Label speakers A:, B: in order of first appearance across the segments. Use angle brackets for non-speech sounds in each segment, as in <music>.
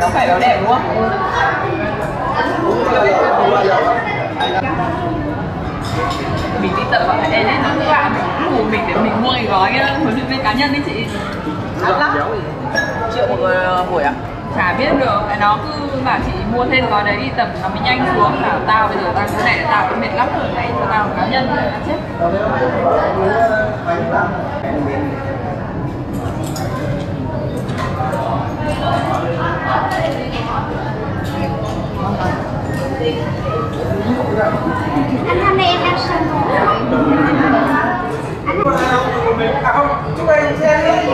A: Nó
B: phải nó đẹp đúng không? Mình đi tập ở đây nó cũng bạn của mình để mình mua cái gói ờ, huấn luyện viên cá nhân đấy chị Đắt lắm Triệu một ờ, buổi à? Chả biết được, cái nó cứ bảo chị mua thêm gói đấy đi tập nó mới nhanh xuống Bảo tao bây giờ tao cái này tao cũng mệt lắm rồi, này cho tao cá nhân rồi, chết
C: anh hôm nay em đang sân
D: À không, chúc anh xem đi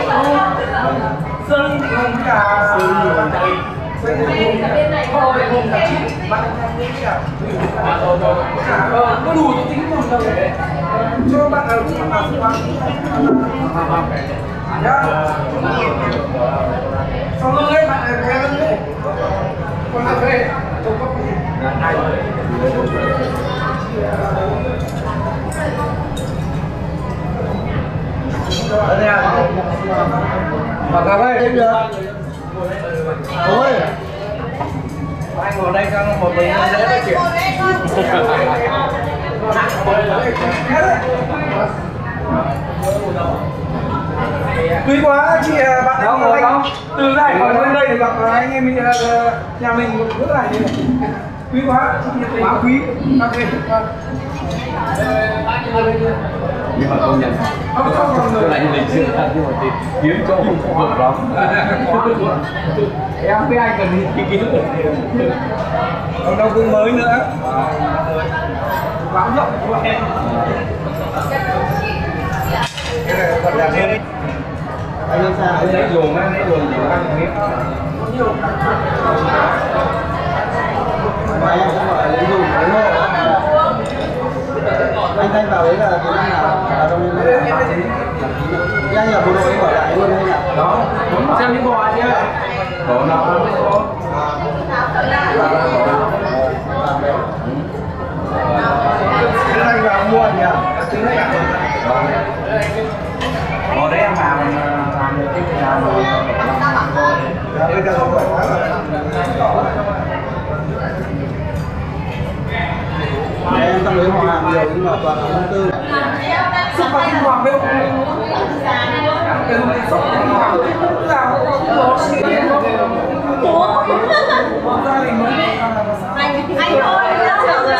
D: Sân thì không cả Sân thì không cả Sân thì không cả
B: thôi,
D: Không cả chị Bạn em đi cả Cả có đủ tôi tính đủ đâu cho bạn ở chị mà bạn Nhá Xong lưng ấy bạn ở cái lưng ấy Còn là về Không có gì Này Ở đây à? Mặc cà phê thêm được. Ôi anh ngồi đây cho một mình dễ nói chuyện. Quý quá chị à, bạn đó ngồi không từ này khỏi lên đây để gặp anh em mình à, nhà mình rất là này quý quá quá quý. Ok vâng.
E: Nhưng mà công nhận
D: người
E: lại lịch sự thật nhưng mà thì kiếm chỗ không được lắm. Em với anh cần đi kiếm được
D: còn đâu cũng mới nữa. Báo rộng của em. Cái này còn đẹp hơn
F: anh lên xa
D: anh lấy dùng anh lấy dùng thì ăn miếng.
F: Mà em cũng gọi lấy dùng lấy hộ anh thanh vào đấy là cái năm nào vào trong đấy là Thế anh là bộ đội anh gọi lại luôn hay là
D: đó xem những bò chứ đó nó cái này vào mua nhỉ cái này à ở đấy em vào làm được cái làm rồi bây giờ tôi
F: em trong đấy họ hàng nhiều nhưng mà toàn là công tư
D: sắp vào kinh hoàng với ông cái sắp kinh hoàng là nó xịn gia đình mới
C: anh anh thôi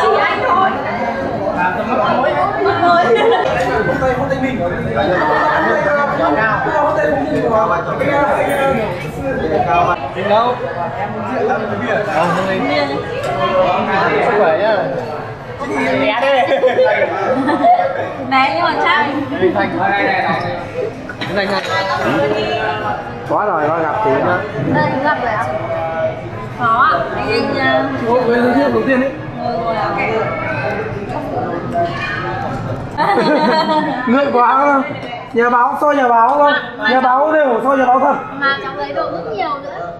C: chỉ anh thôi
D: hôm nay hôm nay mình ở đây hôm nay hôm mình vào
F: Đến đâu? Ờ, Hương Sức khỏe nhá Né đi
C: bé nhưng mà chắc.
F: Thành Quá rồi, nó gặp chị đó
C: đây gặp rồi ạ. Khó ạ. Anh anh
D: Ủa, với giới thiệu đầu tiên ấy
C: ngồi ngồi ok. <laughs>
D: Ngượng quá. Nhà báo soi nhà báo không? Nhà báo đều soi nhà báo thật?
C: Mà cháu lấy đồ rất nhiều nữa.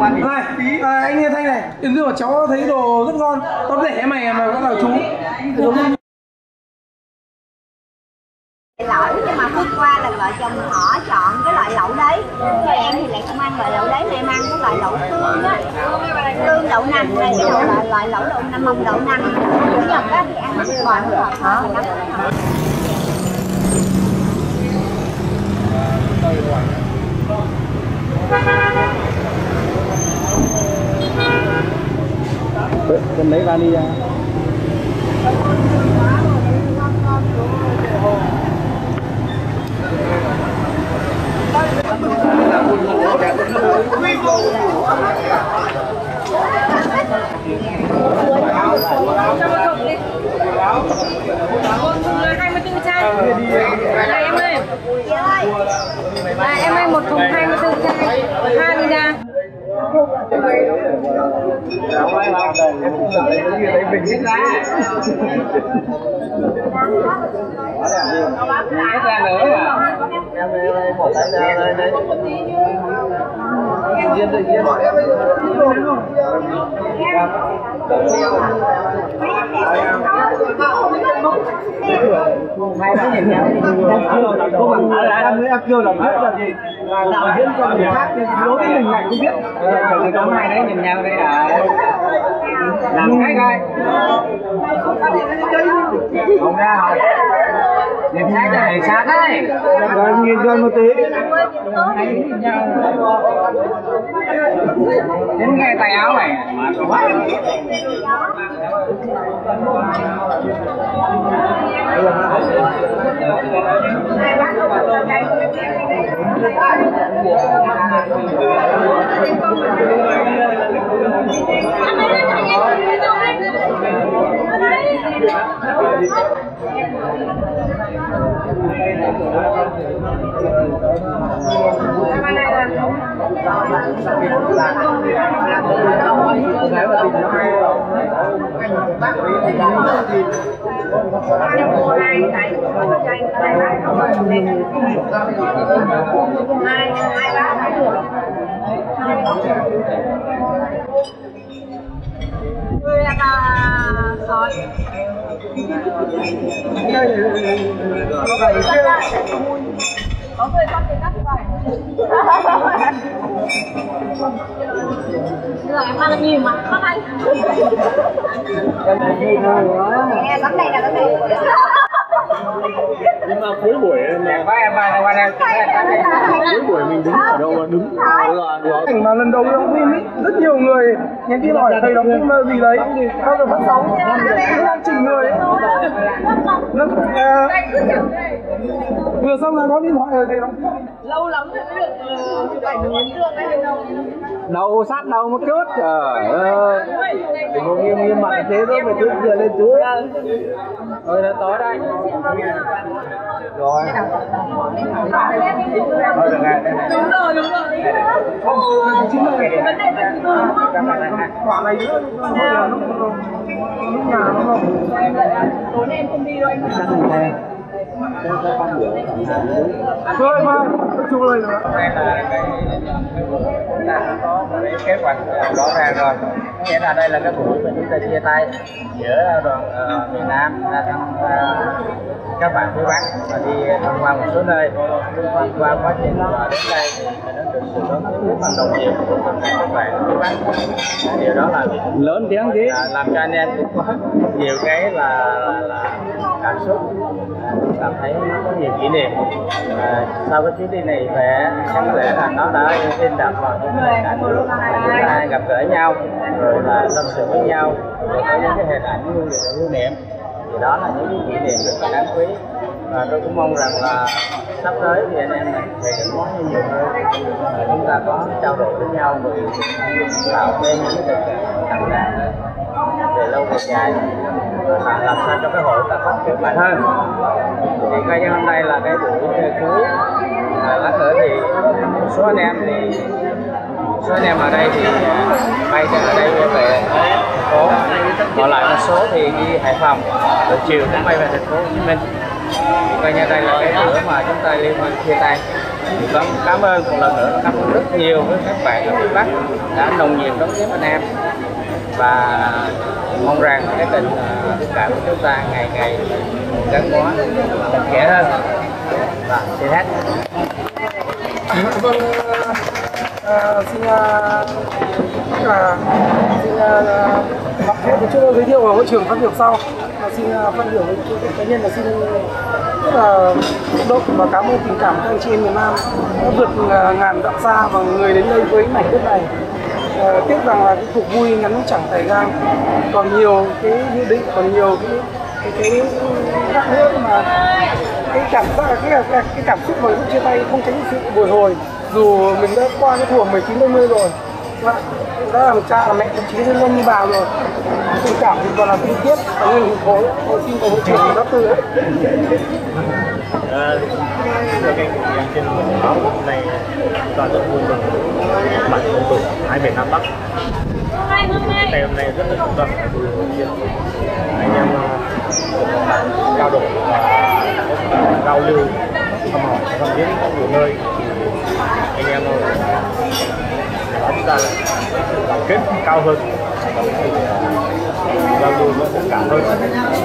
D: Này à, anh nghe thanh này. Đừng đưa cháu thấy đồ rất ngon có để mày mà vẫn là chú.
C: Lẩu nhưng mà hôm qua là vợ chồng họ chọn cái loại lẩu đấy. Còn em thì lại không ăn loại lẩu đấy mà em ăn cái loại lẩu tương á. Tương đậu nành này cái loại loại, loại lẩu đậu nành mồng đậu nành. Chủ nhật á thì ăn cái loại ngọt ngọt lắm
F: Cần lấy vali ra
B: Này em ơi,
C: chị ơi
B: à, em ơi một thùng 24 chai, hai đi ra.
F: Hết ra nữa mà Em ơi, bỏ tay ra đây đây Yên tự nhiên Hai đứa nhìn nhau không bằng Em mới kêu là biết là gì Là đạo diễn cho người khác nhưng đối với mình này không biết người có hai đấy nhìn nhau đây là Làm cái coi Không ra hỏi Nhìn sát cái này sát đấy. Rồi nhìn rồi một tí. Đến ngay tay áo này
C: người là bà sói có người con thì cắt vậy rồi em ăn nhiều mà hai Nè, tấm đây là tấm đây.
E: Nhưng mà cuối buổi đây cuối buổi mình đứng ở đâu đứng rồi rồi
D: Cảnh mà lần đầu đóng phim ấy, rất nhiều người nhắn tin hỏi thầy đóng phim gì đấy, bao giờ phát sóng, đang chỉnh người ấy. Nó, à, vừa xong là có điện thoại rồi thầy đóng
B: lâu lắm rồi mới được chụp ảnh ấn tượng đấy. Đâu
F: đầu sát đầu một chút trời ơi. Có nghiêm nghiêm mặt thế thôi phải đứng dựa lên dưới thôi đã tối đây. Rồi. Thôi được ngay
B: đúng rồi đúng rồi.
D: Là
B: vấn đề là không
D: quả này nữa, nó nhà nó nó
B: tối nay em không đi đâu anh
D: thôi mà chụp lời nữa.
F: Đây là cái chúng ta đã có một cái kế hoạch rõ ràng rồi. Nghĩa là đây là cái buổi mà chúng ta chia tay giữa đoàn ờ, miền Nam ra thăm ờ, các bạn phía Bắc và đi tham quan một số nơi. Qua quá trình mà đến đây thì mình đã được sự đón tiếp rất là đồng nhiệt của các bạn phía Bắc điều đó là lớn tiếng gì làm cho anh em cũng có nhiều cái là là, là cảm xúc à, cảm thấy nó có nhiều kỷ niệm. À, sau cái chuyến đi này về chắc có lẽ là nó đã in đậm vào những hình ảnh chúng ta gặp gỡ nhau rồi là tâm sự với nhau rồi có những cái hình ảnh lưu lưu niệm. Thì đó là những cái kỷ niệm rất là đáng quý. Và tôi cũng mong rằng là sắp tới thì anh em mình sẽ có món nhiều hơn. Và chúng ta có trao đổi với nhau rồi tạo thêm những cái cảm giác về lâu về dài và làm sao cho cái hội ta phát triển mạnh hơn thì coi như hôm nay là cái buổi cuối à, lát nữa thì một số anh em thì một số anh em ở đây thì bay từ ở đây về thành phố. Còn lại một số thì đi Hải Phòng. Rồi chiều cũng bay về thành phố Hồ Chí Minh. Thì coi như đây là cái bữa mà chúng ta liên hoan chia tay. Thì cảm, cảm ơn một lần nữa. Cảm ơn rất nhiều với các bạn ở phía Bắc đã nồng nhiệt đón tiếp anh em và mong rằng cái tình à, tình cảm của chúng ta ngày ngày gắn bó chặt chẽ hơn. Và xin hết.
D: Vâng à, à xin ờ, là xin ờ, mặc hết một chút giới thiệu vào hội trường phát biểu sau. Và xin ờ, phát biểu với cá nhân là xin rất là xúc động và cảm ơn tình cảm của anh chị em miền Nam đã vượt ngàn dặm xa và người đến đây với mảnh đất này. Ờ, tiếc rằng là cái cuộc vui ngắn chẳng thời gian còn nhiều cái dự định còn nhiều cái cái cái khác nữa mà cái cảm giác cái, cái, cái cảm xúc mà lúc chia tay không tránh được sự bồi hồi dù mình đã qua cái tuổi 19 20 rồi Vâng, đã làm cha làm mẹ thậm chí lên lên như bà rồi tình cảm thì còn là tinh tiếp và nguyên hình khối tôi xin cầu hội trưởng đáp từ
G: thưa các anh trên báo hôm nay toàn rất vui mừng bản công tử hai miền Nam Bắc. Ngày hôm nay rất là xúc động anh em uh, trao đổi và giao lưu thăm hỏi thăm viếng ở nhiều nơi. Thì anh em uh, chúng ta đoàn kết cao hơn và giao lưu nó cũng cảm hơn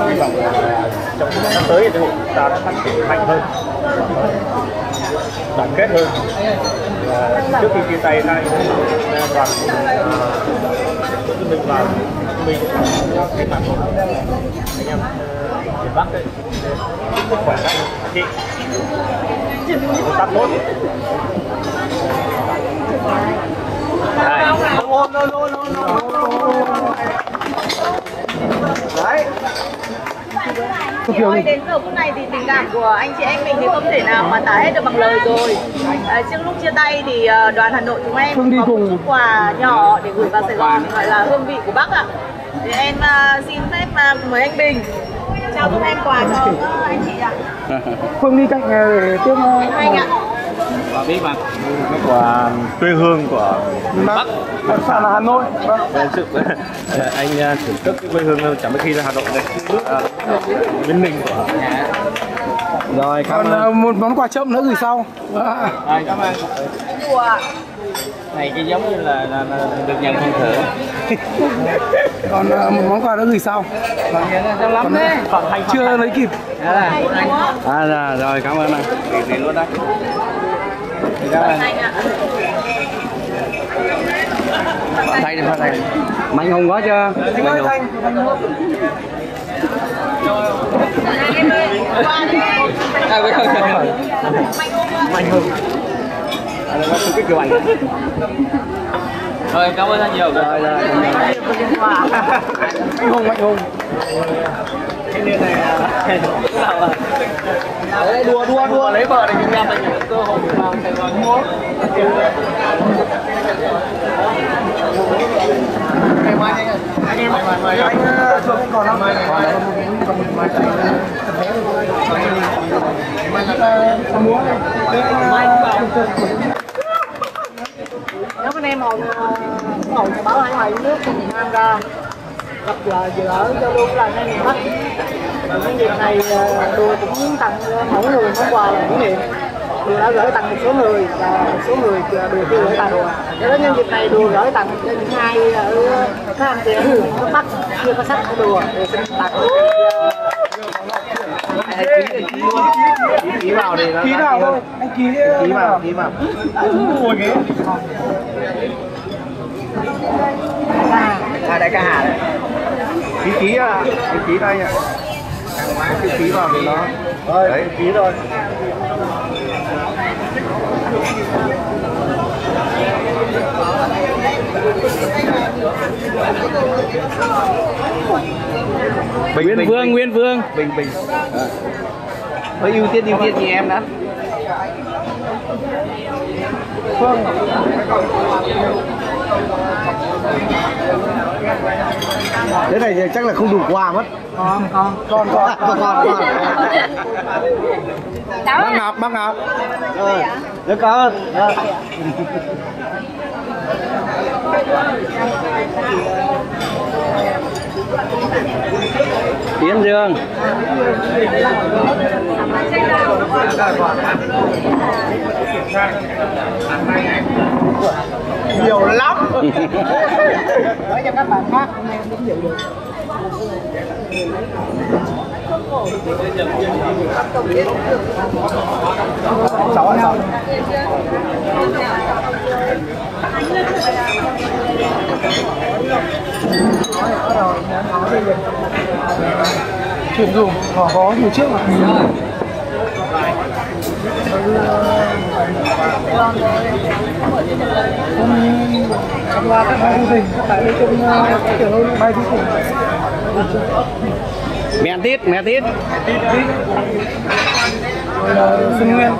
G: hy vọng là trong những năm tới thì chúng ta đã phát triển mạnh hơn đoàn kết hơn và trước khi chia tay nay đoàn chúng mình vào chúng mình cái mặt của anh em miền Bắc đấy sức khỏe các anh chị công tác tốt đây.
A: Nói đến giờ phút này thì tình cảm của anh chị em mình thì không thể nào mà tả hết được bằng lời rồi. À, trước lúc chia tay thì ờ, đoàn Hà Nội chúng em
D: Phương đi
A: có
D: cùng.
A: một chút quà nhỏ để gửi vào Sài Gòn gọi là hương vị của Bắc ạ. Thì em ờ, xin phép ờ, mời anh Bình trao giúp em quà cho anh chị ạ.
D: Phương đi cạnh để tiếp
A: Anh ạ.
F: Và bí mật
G: của quê hương của
D: miền Bắc. Đặc sản là Hà Nội vâng.
G: Về sự anh à, thưởng thức cái quê hương chẳng mấy khi ra Hà Nội à, Bên Ninh của
F: rồi cảm
D: còn
F: ơn.
D: ờ, một món quà chậm nữa gửi sau. À,
F: rồi cảm ơn. Này cái giống như là, là, là được nhận phần thưởng. <laughs>
D: Còn ờ, một món quà nữa gửi sau.
F: Còn là sao lắm đấy
D: chưa lấy kịp.
F: À, à rồi, cảm ơn anh. Thì luôn đấy thì cảm ơn
A: Anh ạ.
H: Thay đi thay mạnh hùng quá chưa?
D: Thanh ơi.
H: à với không mạnh hùng. À, nó kiểu ảnh rồi em cảm ơn anh nhiều. Rồi rồi. Mạnh hùng mạnh hùng cái này này Đấy, đua đua đua lấy vợ để mình làm mình cơ hội vào Sài Gòn mua anh em ngày
D: Anh ờ, còn không? Còn đấy. Còn
A: nếu anh em hồi hồi nhà báo anh ngoại nước thì miền ra gặp giờ dự ở giao lưu là anh em bắt cái dịp này ờ, đùa cũng tặng ờ, mỗi người món quà là kỷ niệm đùa đã gửi tặng một số người và một số người đùa chưa gửi tặng. Cho đến nhân dịp này đùa gửi tặng cho những ai ở các anh chị ở miền Bắc chưa có sách của đùa thì xin tặng.
H: Ký vào đi
D: Ký nào thôi. Anh ký
H: ký vào ký vào.
D: Ngồi ghế.
H: à đại ca hà đấy. Ký ký à ký ký đây ạ ký ký vào thì nó đấy ký rồi Bình, Nguyên Bình, Vương, Bình. Nguyên Vương Bình Bình à. Thôi ưu tiên ưu tiên chị em đã
D: Phương.
H: Thế này thì chắc là không đủ quà mất.
D: Còn, còn, còn. còn
H: còn còn bác ngọc bác ngọc. Cảm ơn Dạ. Tiến Dương
D: nhiều lắm. Nói cho các bạn khác hôm nay cũng nhiều được. Sáu sáu. Chuyển dùng, họ có nhiều chiếc mà tham gia các bạn hình tại đây cũng kiểu hơn bay đi cùng.
H: mẹ tít mẹ tít
D: Rồi là Nguyên.